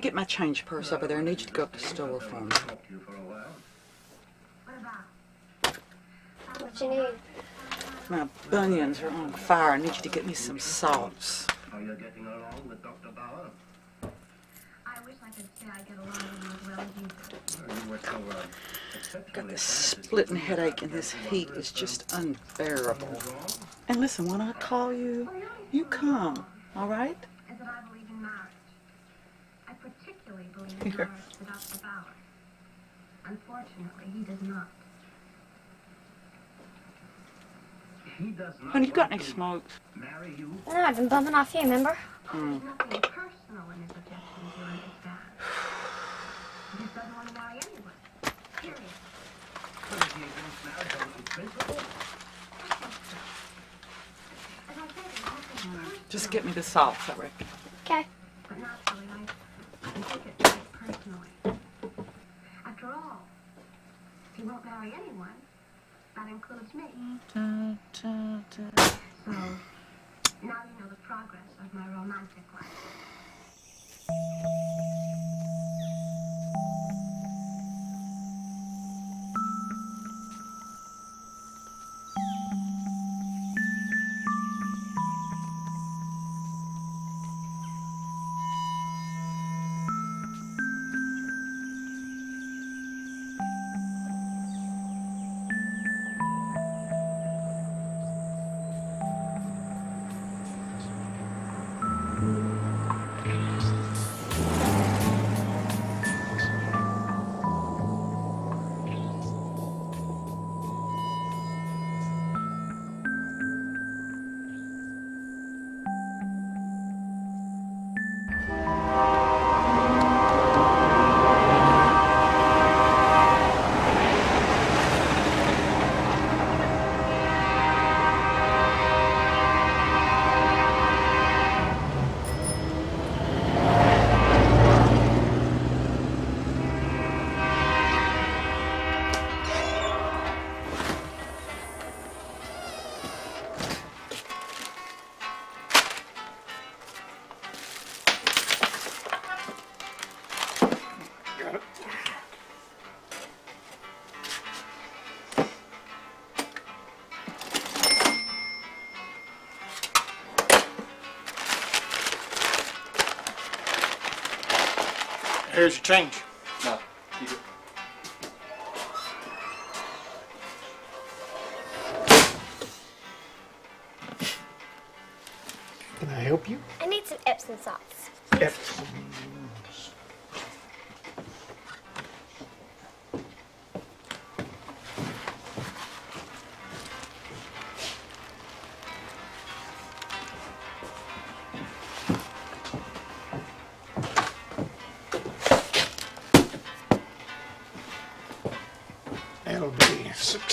be on? Honey, get my change purse over there. I need you to go up to the store for me. Talk to you for a while. What about? What you need? My bunions are on fire. I need you to get me some salts. How you getting along with Dr. Bauer? I wish I could say I get along with you as well as you do. Well, you were so, uh, Got this splitting headache, and this heat is just unbearable. And listen, when I call you, you come, all right? Is that I believe in marriage. I particularly believe in Here. marriage to Dr. Bauer. Unfortunately, he does not. He does not Honey, you got any to smokes? Marry you? No, I've been bumming off you, remember? Hmm. There's nothing personal in his objections, you understand. He just doesn't want to marry anyone. Period. But he against marriage on principle? As I said, there's nothing personal. Just get me the salts, I reckon. Okay. But naturally, I, I take it quite personally. After all, if he won't marry anyone, that includes me. Here's your change. No. Keep it. Can I help you? I need some Epsom salts. Epsom.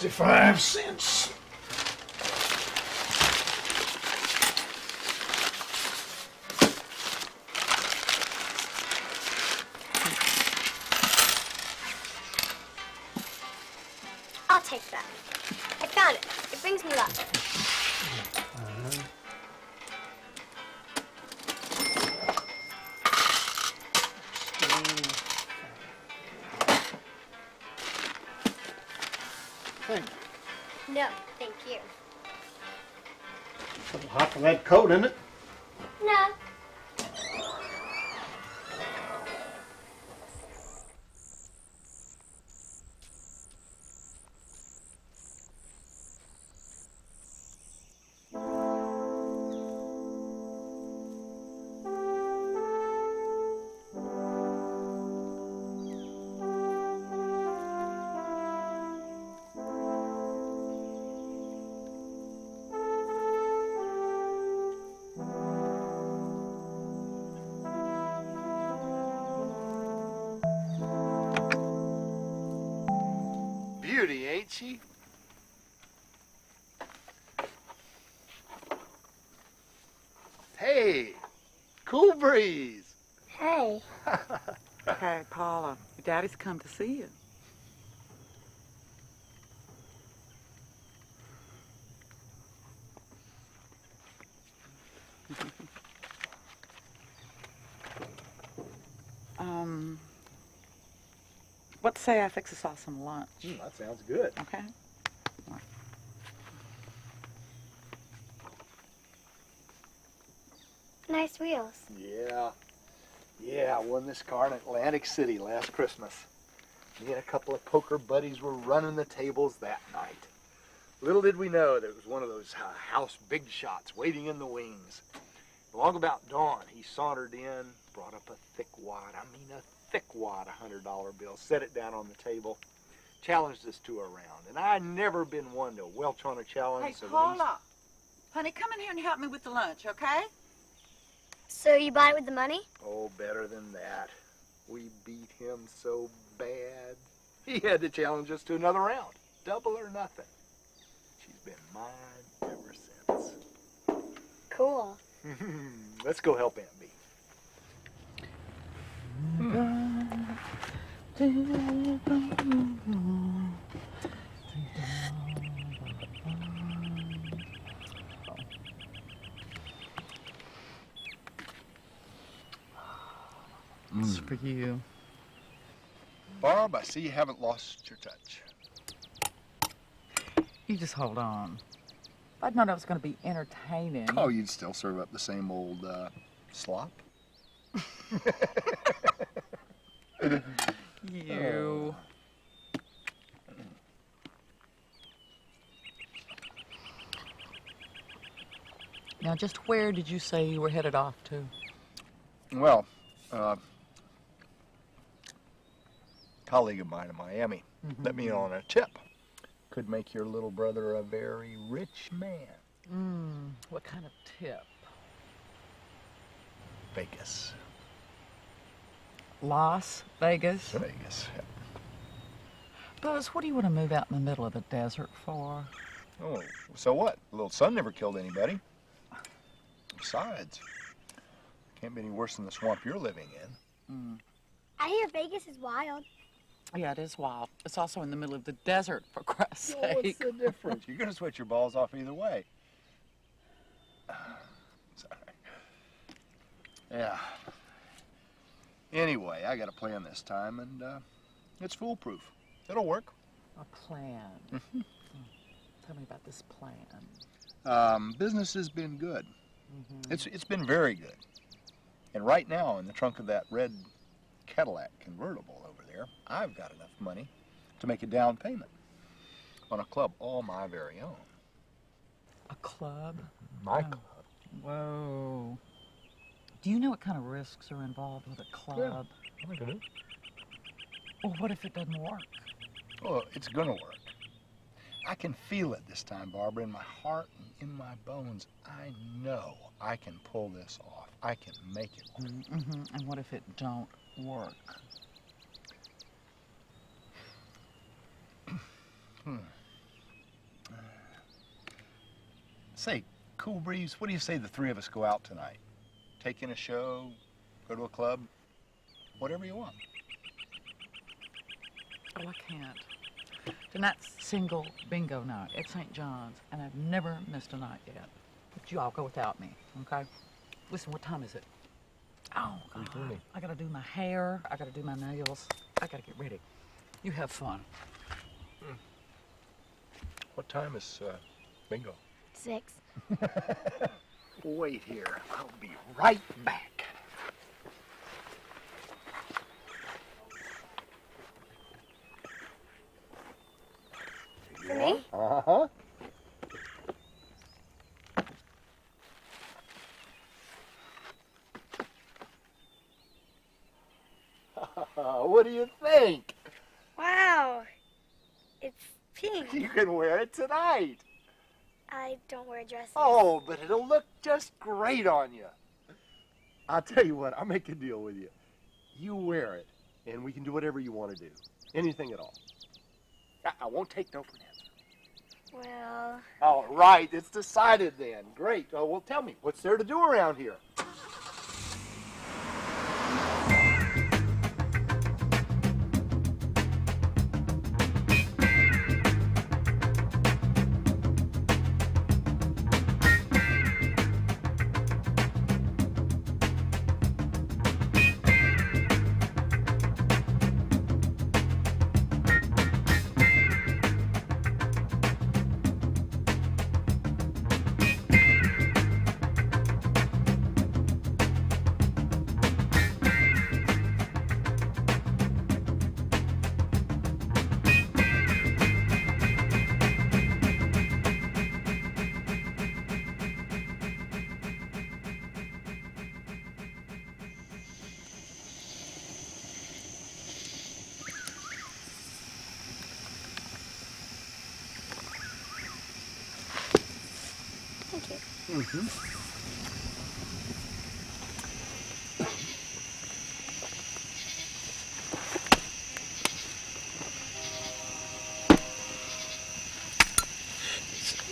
65 cents. Hot for that coat, isn't it? No. Hey, Cool Breeze. Hey. Hey, Paula, your daddy's come to see you. um, what say I fix us all some lunch? Mm, that sounds good. Okay. Nice wheels. Yeah. Yeah, I won this car in Atlantic City last Christmas. Me and a couple of poker buddies were running the tables that night. Little did we know that it was one of those uh, house big shots waiting in the wings. Long about dawn, he sauntered in, brought up a thick wad, I mean a thick wad, a hundred dollar bill, set it down on the table, challenged us to a round. And I never been one to welch on a challenge. Hey, so when he- Paula, honey, come in here and help me with the lunch, okay? So you bought it with the money? Oh, better than that. We beat him so bad. He had to challenge us to another round. Double or nothing. She's been mine ever since. Cool. Let's go help Aunt Bee. This is for you. Barb, I see you haven't lost your touch. You just hold on. If I'd known it was going to be entertaining. Oh, you'd still serve up the same old uh, slop? You. Now, just where did you say you were headed off to? Well, uh, colleague of mine in Miami let me in on a tip. Could make your little brother a very rich man. Mm, what kind of tip? Vegas. Las Vegas? Vegas. yeah. Buzz, what do you want to move out in the middle of the desert for? Oh, so what? The little sun never killed anybody. Besides, can't be any worse than the swamp you're living in. Mm. I hear Vegas is wild. Yeah, it is wild. It's also in the middle of the desert, for Christ's Oh, what's the difference? You're gonna sweat your balls off either way. Sorry. Yeah. Anyway, I got a plan this time, and uh, it's foolproof. It'll work. A plan. Mhm. Tell me about this plan. Um, business has been good. Mhm. It's it's been very good. And right now, in the trunk of that red Cadillac convertible over there, I've got enough money to make a down payment on a club all my very own. A club? My Oh. club. Whoa. Do you know what kind of risks are involved with a club? Yeah. I do. Well, what if it doesn't work? Oh, it's gonna work. I can feel it this time, Barbara, in my heart and in my bones. I know I can pull this off. I can make it work. Mm-hmm. And what if it don't work? hmm. Say, Cool Breeze, what do you say the three of us go out tonight? Take in a show, go to a club, whatever you want. Oh, I can't. Tonight's single bingo night at St. John's, and I've never missed a night yet. But you all go without me, okay? Listen, what time is it? Oh, God. I gotta do my hair. I gotta do my nails. I gotta get ready. You have fun. What time is uh, bingo? Six. Wait here. I'll be right back. For me? Uh huh. Uh, what do you think? Wow. It's pink. You can wear it tonight. I don't wear dresses. Oh, but it'll look just great on you. I'll tell you what, I'll make a deal with you. You wear it, and we can do whatever you want to do. Anything at all. I, I won't take no for an answer. Well, All right, it's decided then. Great. Oh, well, tell me, what's there to do around here? Mm-hmm.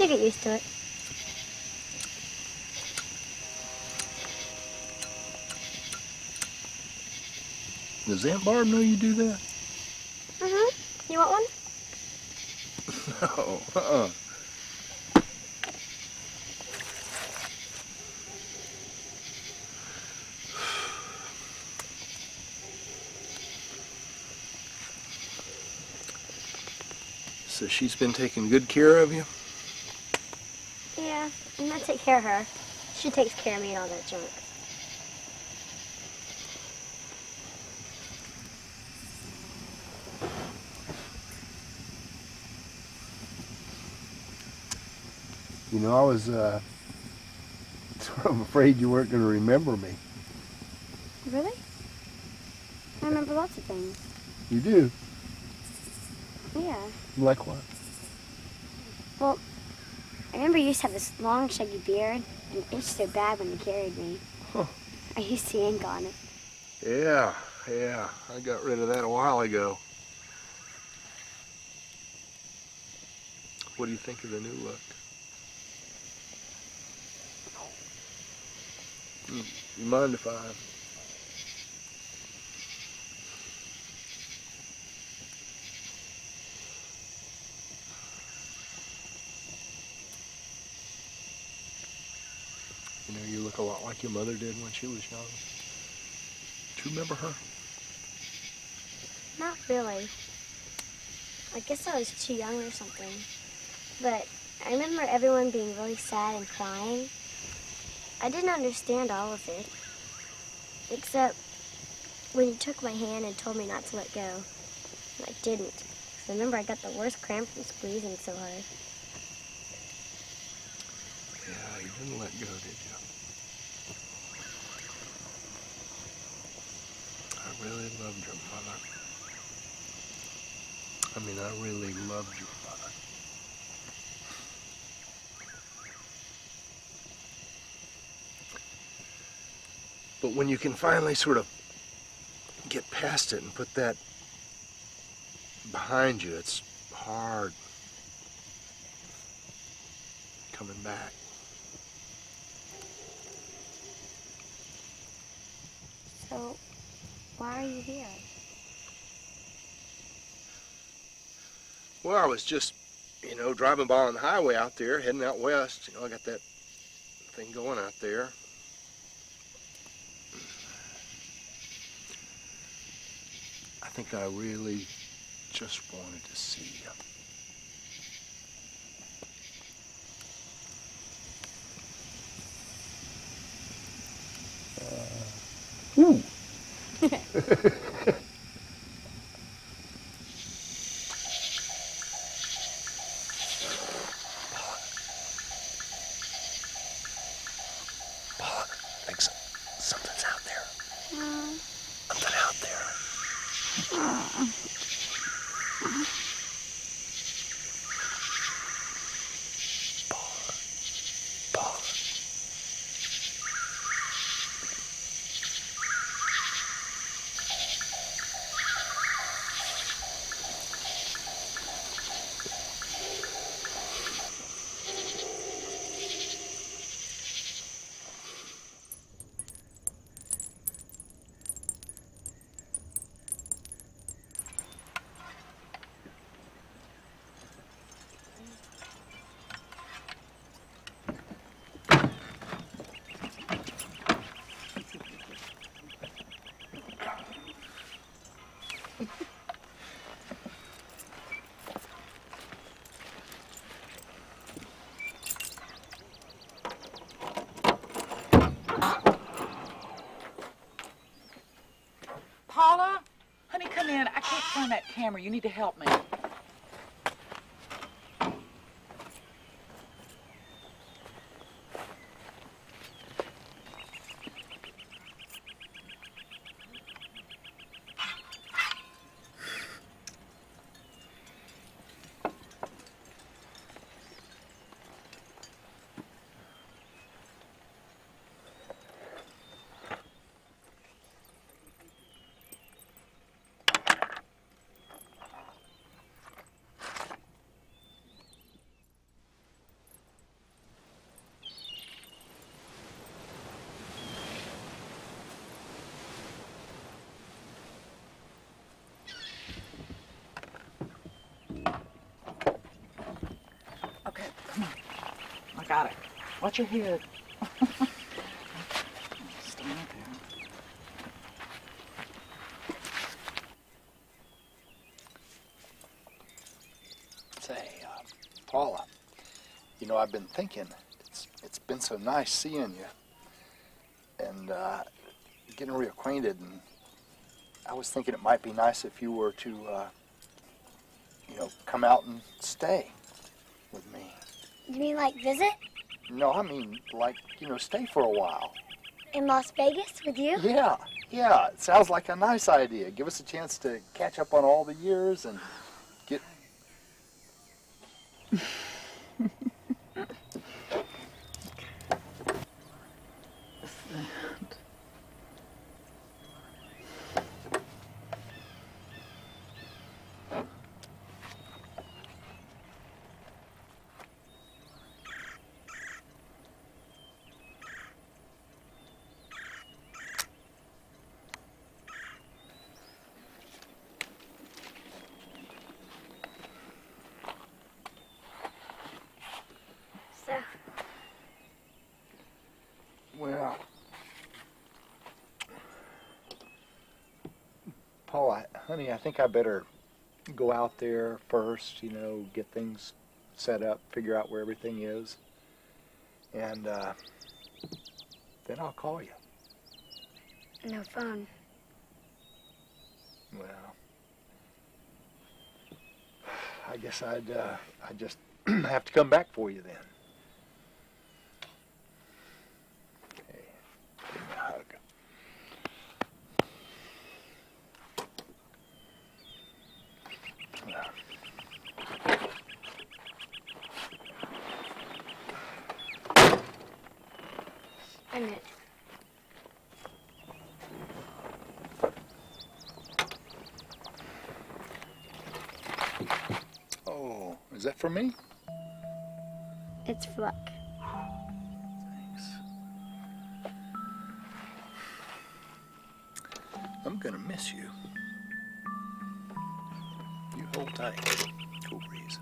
You get used to it. Does Aunt Barb know you do that? Mm-hmm. You want one? No. Uh-uh. She's been taking good care of you? Yeah, I'm gonna take care of her. She takes care of me and all that junk. You know, I was uh, sort of afraid you weren't going to remember me. Really? I remember lots of things. You do? Yeah. Like what? Well, I remember you used to have this long, shaggy beard and it itched so bad when you carried me. Huh. I used to ink on it. Yeah, yeah. I got rid of that a while ago. What do you think of the new look? You, you mind if I... You know, you look a lot like your mother did when she was young. Do you remember her? Not really. I guess I was too young or something. But I remember everyone being really sad and crying. I didn't understand all of it. Except when you took my hand and told me not to let go. And I didn't. I remember I got the worst cramp from squeezing so hard. Yeah, you didn't let go, did you? I really loved your mother. I mean, I really loved your mother. But when you can finally sort of get past it and put that behind you, it's hard coming back. So, why are you here? Well, I was just, you know, driving by on the highway out there, heading out west. You know, I got that thing going out there. I think I really just wanted to see you. Ooh. フフフ。Find that camera. You need to help me. Got it. Watch your head. Say, uh, Paula, you know, I've been thinking, it's, it's been so nice seeing you and uh, getting reacquainted. And I was thinking it might be nice if you were to, uh, you know, come out and stay. You mean like visit? No, I mean, like, you know, stay for a while. In Las Vegas with you? Yeah, yeah, it sounds like a nice idea. Give us a chance to catch up on all the years and get. So, Well, Paul, I, honey, I think I better go out there first, you know, get things set up, figure out where everything is, and uh, then I'll call you. no phone. Well, I guess I'd uh, I just have to come back for you then. Okay, give me a hug. Well, I meant. Oh, is that for me? It's Fluck. Thanks. I'm gonna miss you. You hold tight. Cool breeze.